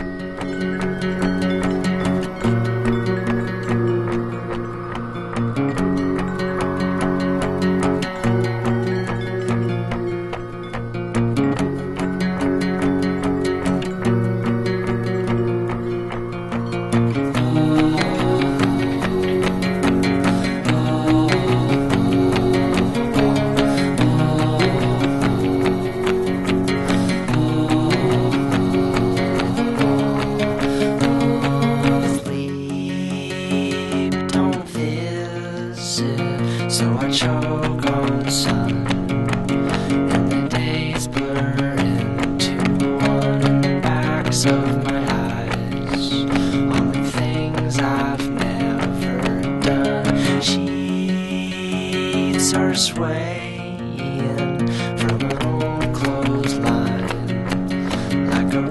Música visit, so I choke on the sun. And the days blur into one in the backs of my eyes. On the things I've never done. Sheets are swaying from an old clothesline. Like a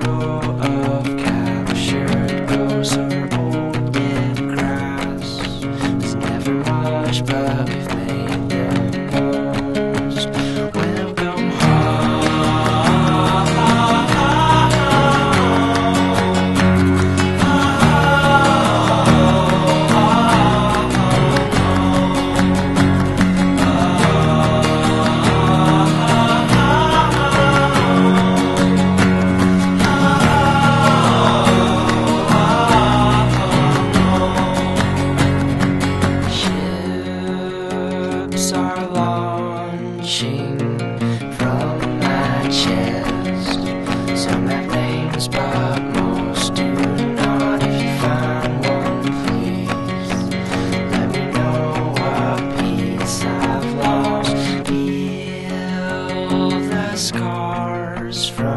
reaching from my chest. some have names, but most Do not if you find one, please. Let me know what piece I've lost. Heal the scars from.